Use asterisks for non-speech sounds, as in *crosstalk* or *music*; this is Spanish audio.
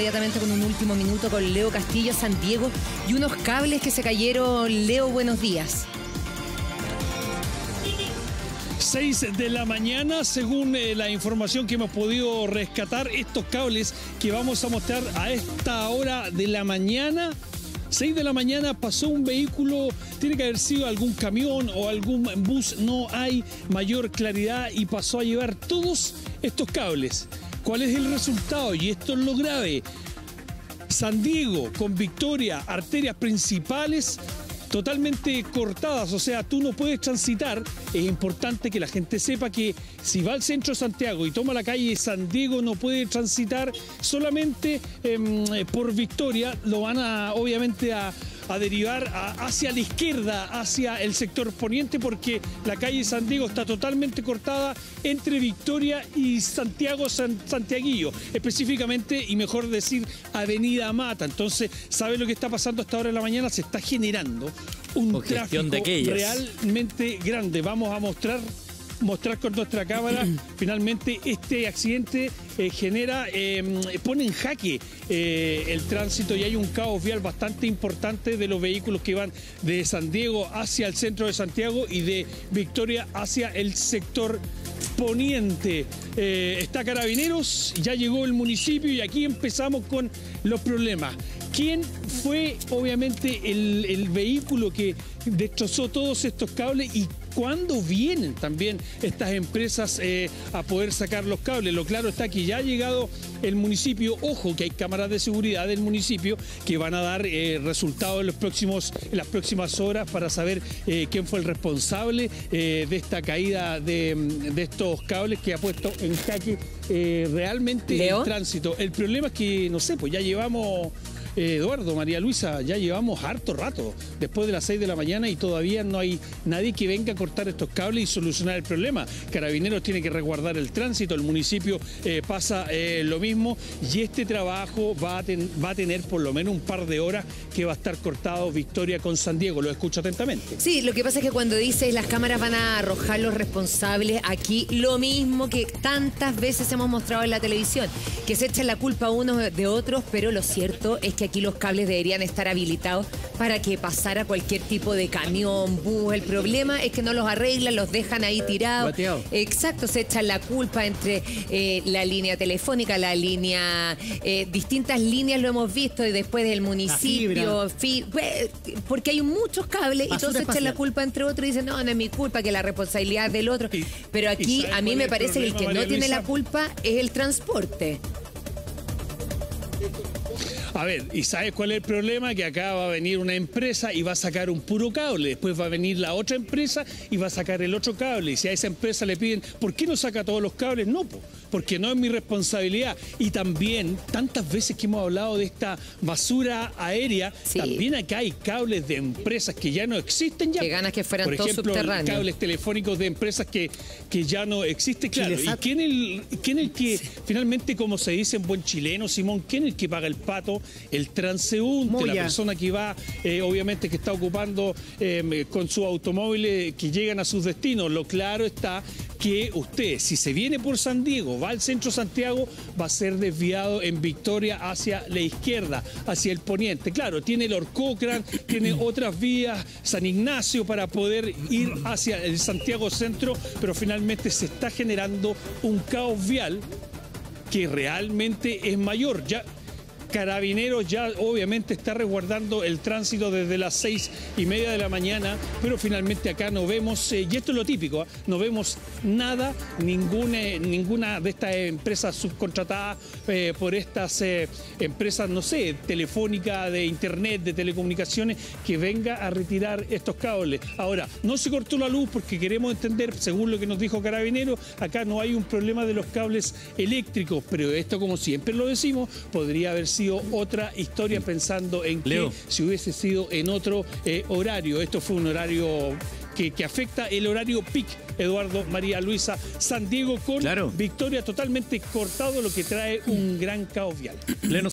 inmediatamente con un último minuto con Leo Castillo, San Diego y unos cables que se cayeron. Leo, buenos días. 6 de la mañana, según eh, la información que hemos podido rescatar, estos cables que vamos a mostrar a esta hora de la mañana 6 de la mañana pasó un vehículo, tiene que haber sido algún camión o algún bus, no hay mayor claridad y pasó a llevar todos estos cables. ¿Cuál es el resultado? Y esto es lo grave. San Diego con Victoria, arterias principales totalmente cortadas, o sea, tú no puedes transitar. Es importante que la gente sepa que si va al centro de Santiago y toma la calle San Diego no puede transitar solamente em, por Victoria, lo van a obviamente a a derivar hacia la izquierda, hacia el sector poniente, porque la calle San Diego está totalmente cortada entre Victoria y Santiago Santiaguillo, específicamente, y mejor decir, Avenida Mata. Entonces, ¿sabe lo que está pasando hasta ahora de la mañana? Se está generando un tráfico realmente grande. Vamos a mostrar mostrar con nuestra cámara, *clears throat* finalmente este accidente eh, genera, em, pone en jaque eh, el tránsito y hay un caos vial bastante importante de los vehículos que van de San Diego hacia el centro de Santiago y de Victoria hacia el sector poniente. Eh, está Carabineros, ya llegó el municipio y aquí empezamos con los problemas. ¿Quién fue obviamente el, el vehículo que destrozó todos estos cables y cuándo vienen también estas empresas eh, a poder sacar los cables. Lo claro está que ya ha llegado el municipio, ojo que hay cámaras de seguridad del municipio que van a dar eh, resultados en, los próximos, en las próximas horas para saber eh, quién fue el responsable de esta caída de, de, estos cables que ha puesto en jaque realmente el tránsito. El problema es que, no sé, pues ya llevamos Eduardo, María Luisa, ya llevamos harto rato, después de las 6 de la mañana y todavía no hay nadie que venga a cortar estos cables y solucionar el problema. Carabineros tiene que resguardar el tránsito, el municipio eh, pasa eh, lo mismo y este trabajo va a, va a tener por lo menos un par de horas que va a estar cortado Victoria con San Diego. Lo escucho atentamente. Sí, lo que pasa es que cuando dices las cámaras van a arrojar los responsables, aquí lo mismo que tantas veces hemos mostrado en la televisión, que se echan la culpa unos de otros, pero lo cierto es que que aquí los cables deberían estar habilitados para que pasara cualquier tipo de camión, bus. El problema es que no los arreglan, los dejan ahí tirados. Exacto, se echan la culpa entre eh, la línea telefónica, la línea, eh, distintas líneas lo hemos visto y después del municipio, porque hay muchos cables y todos echan la culpa entre otros y dicen, no, no es mi culpa, que la responsabilidad es del otro. Pero aquí a mí me parece que el que no tiene la culpa es el transporte. A ver, ¿y sabes cuál es el problema? Que acá va a venir una empresa y va a sacar un puro cable. Después va a venir la otra empresa y va a sacar el otro cable. Y si a esa empresa le piden, ¿por qué no saca todos los cables? No, porque no es mi responsabilidad. Y también, tantas veces que hemos hablado de esta basura aérea, también acá hay cables de empresas que ya no existen ya. Que ganas que fueran Por ejemplo, cables telefónicos de empresas que, que ya no existen. Claro, ¿y quién el, quién el que finalmente, como se dice en buen chileno, Simón, quién es el que paga el pato? el transeúnte, la persona que va, eh, obviamente que está ocupando em, con su automóvil eh, que llegan a sus destinos. Lo claro está que usted, si se viene por San Diego, va al centro Santiago, va a ser desviado en Victoria hacia la izquierda, hacia el poniente. Claro, tiene el Orcocran, *coughs* tiene otras vías, San Ignacio para poder ir hacia el Santiago Centro, pero finalmente se está generando un caos vial que realmente es mayor. Ya Carabineros ya obviamente está resguardando el tránsito desde las seis y media de la mañana, pero finalmente acá no vemos, eh, y esto es lo típico, ¿ah? no vemos nada, ninguna, ninguna de estas empresas subcontratadas eh, por estas eh, empresas, no sé, telefónica, de internet, de telecomunicaciones, que venga a retirar estos cables. Ahora, no se cortó la luz porque queremos entender, según lo que nos dijo Carabineros, acá no hay un problema de los cables eléctricos, pero esto, como siempre lo decimos, podría haber sido otra historia pensando en que si hubiese sido en otro eh, horario. Esto fue un horario que, afecta el horario PIC, Eduardo María Luisa San Diego con victoria totalmente cortado, lo que trae un gran caos vial.